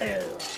Ew.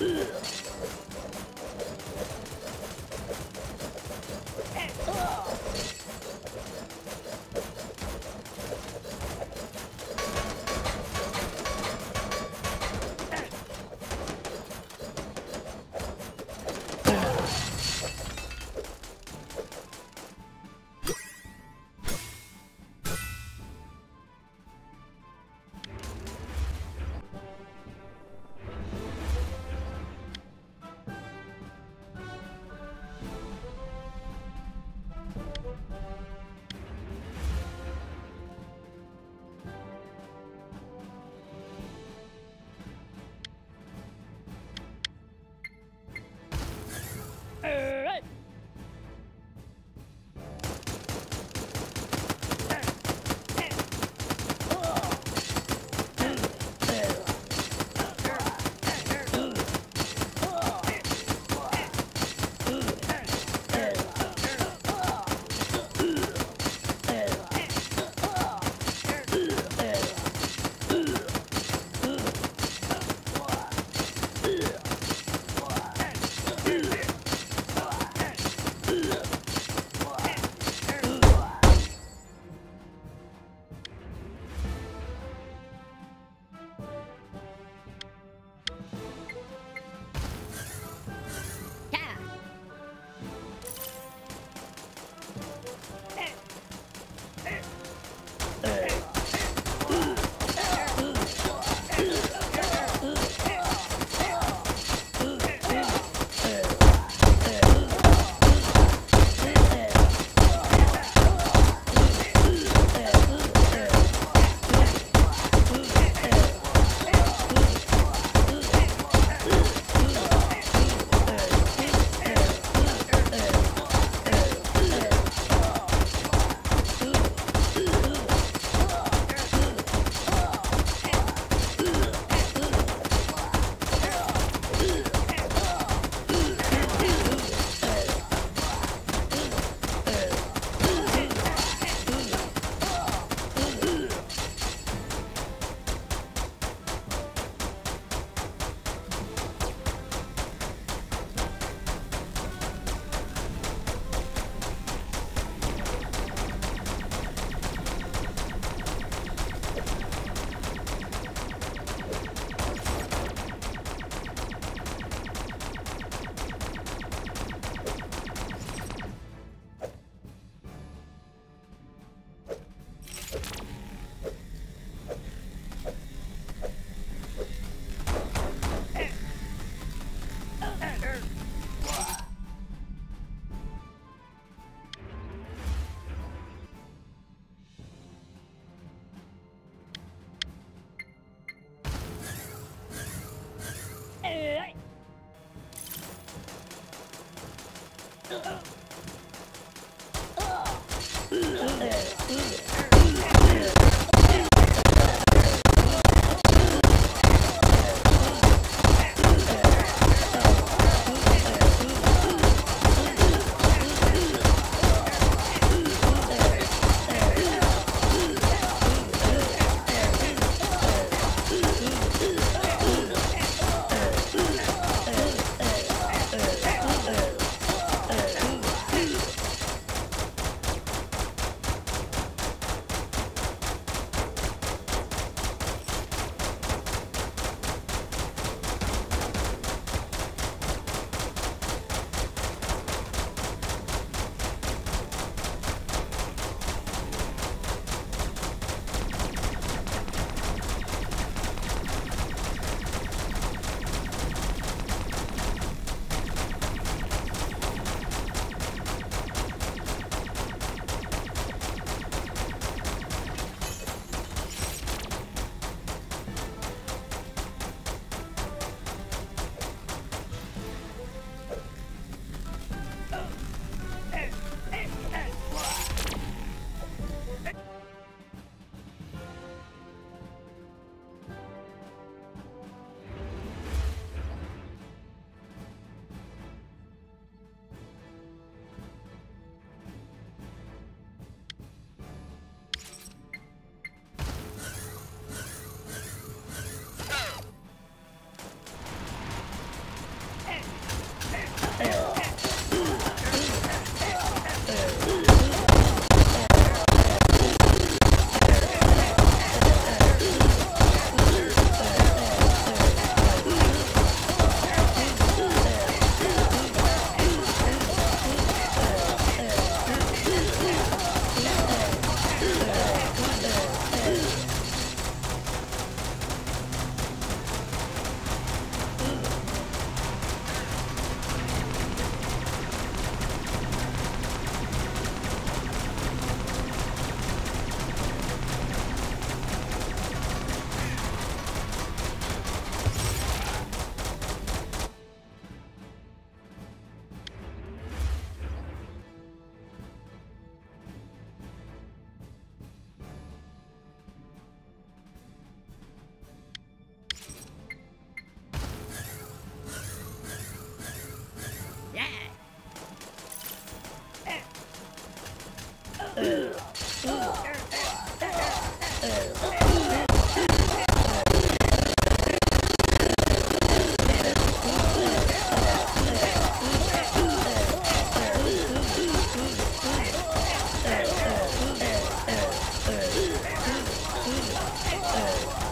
Yeah.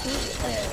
Oops.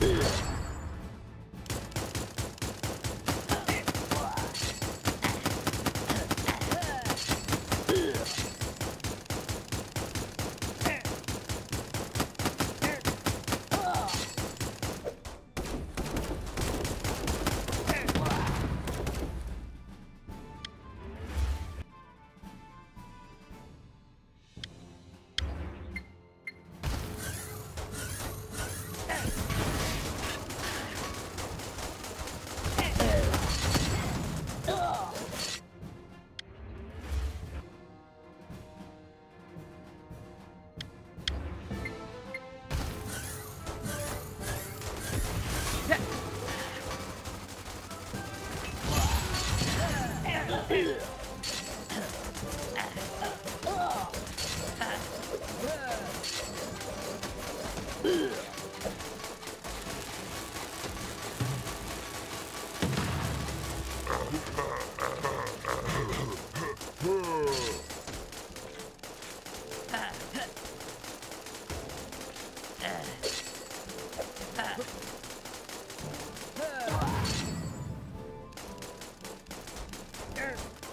Boom.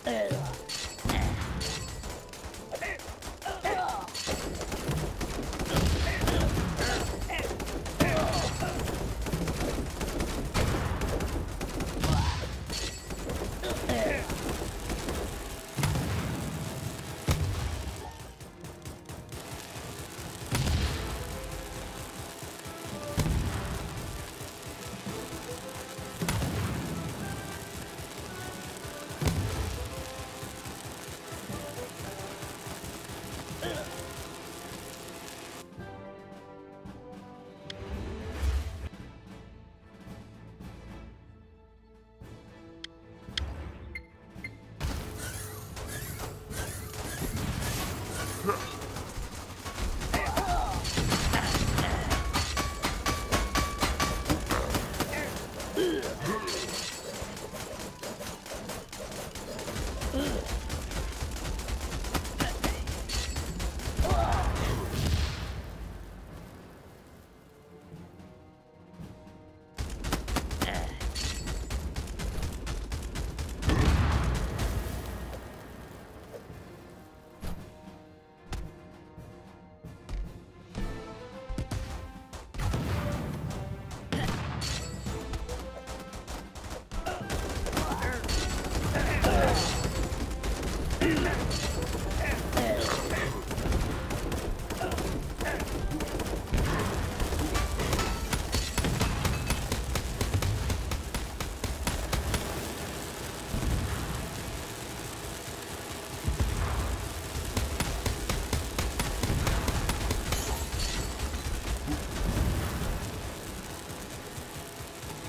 Ugh.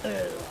Ugh.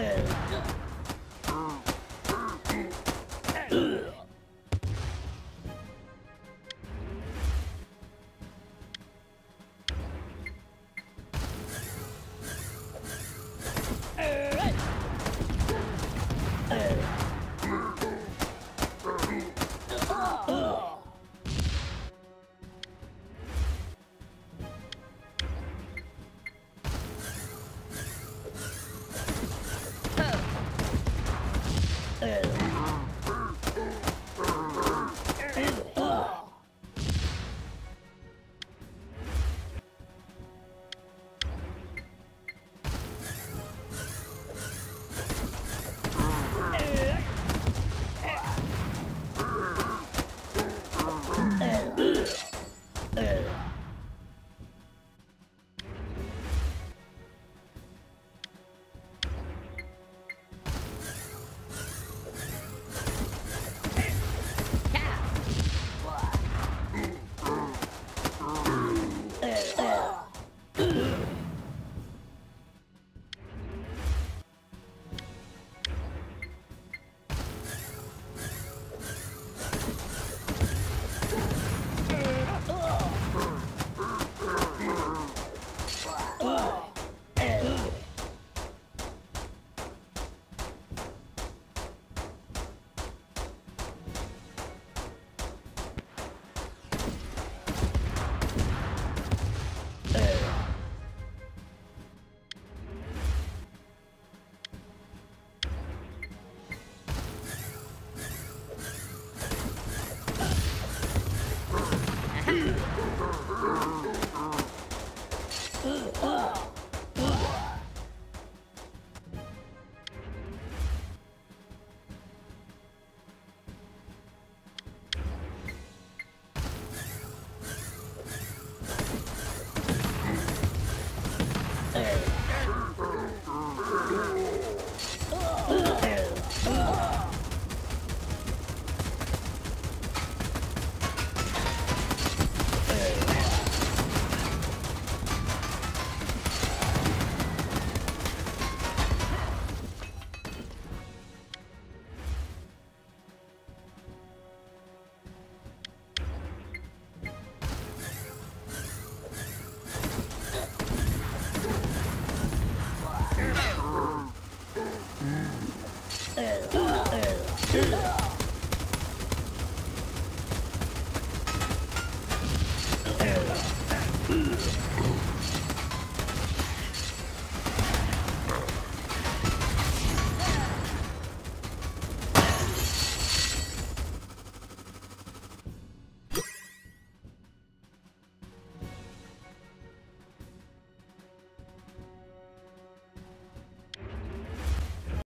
Ugh.